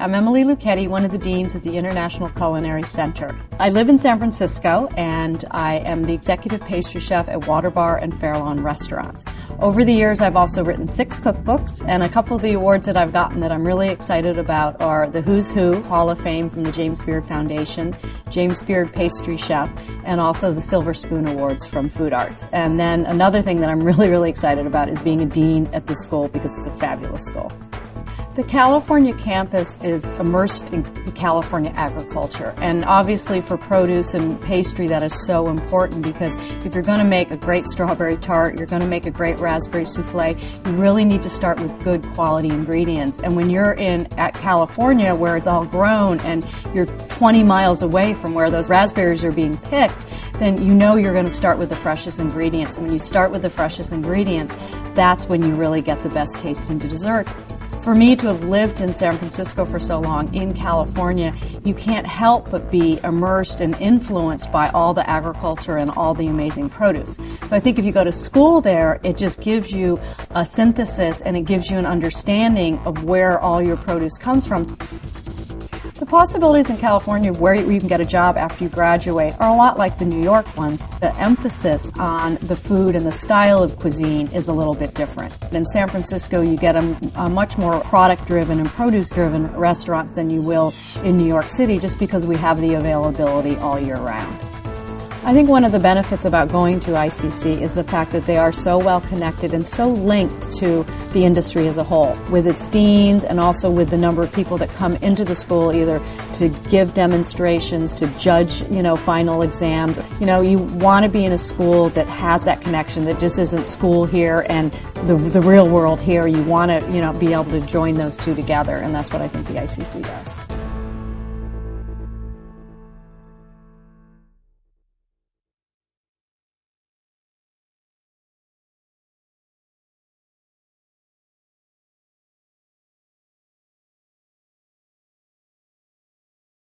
I'm Emily Luchetti, one of the deans at the International Culinary Center. I live in San Francisco and I am the executive pastry chef at Waterbar and Farallon Restaurants. Over the years, I've also written six cookbooks, and a couple of the awards that I've gotten that I'm really excited about are the Who's Who Hall of Fame from the James Beard Foundation, James Beard Pastry Chef, and also the Silver Spoon Awards from Food Arts. And then another thing that I'm really, really excited about is being a dean at the school because it's a fabulous school. The California campus is immersed in California agriculture, and obviously for produce and pastry, that is so important because if you're going to make a great strawberry tart, you're going to make a great raspberry souffle, you really need to start with good quality ingredients. And when you're in at California, where it's all grown, and you're 20 miles away from where those raspberries are being picked, then you know you're going to start with the freshest ingredients. And when you start with the freshest ingredients, that's when you really get the best tasting dessert for me to have lived in San Francisco for so long, in California, you can't help but be immersed and influenced by all the agriculture and all the amazing produce. So I think if you go to school there, it just gives you a synthesis and it gives you an understanding of where all your produce comes from. The possibilities in California where you can get a job after you graduate are a lot like the New York ones. The emphasis on the food and the style of cuisine is a little bit different. In San Francisco, you get a, a much more product driven and produce driven restaurants than you will in New York City just because we have the availability all year round. I think one of the benefits about going to ICC is the fact that they are so well connected and so linked to the industry as a whole, with its deans and also with the number of people that come into the school either to give demonstrations, to judge, you know, final exams. You know, you want to be in a school that has that connection, that just isn't school here and the, the real world here. You want to, you know, be able to join those two together, and that's what I think the ICC does.